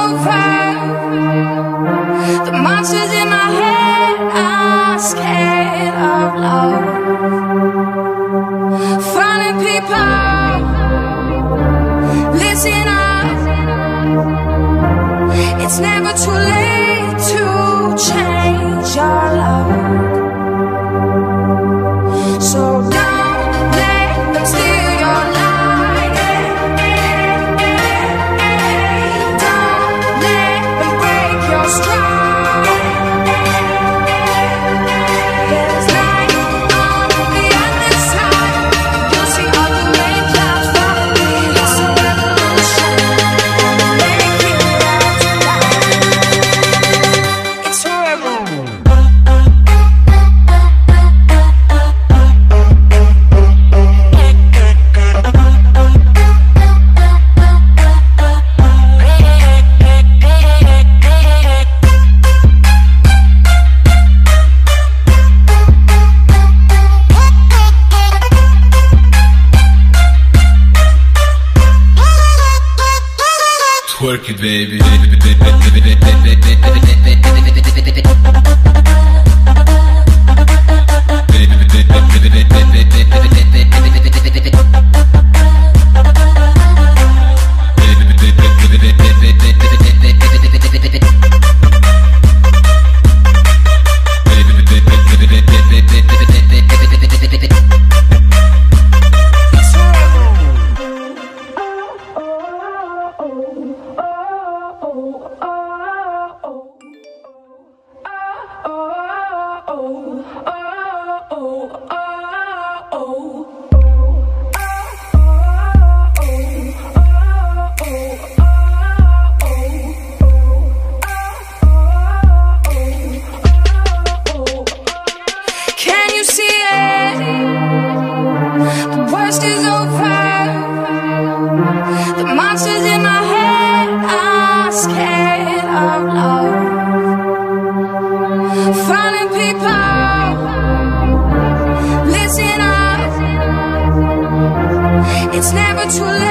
over the monsters in my head are scared of love. Funny people, listen up. It's never too late to change. Work it, baby. people, listen up. It's never too late.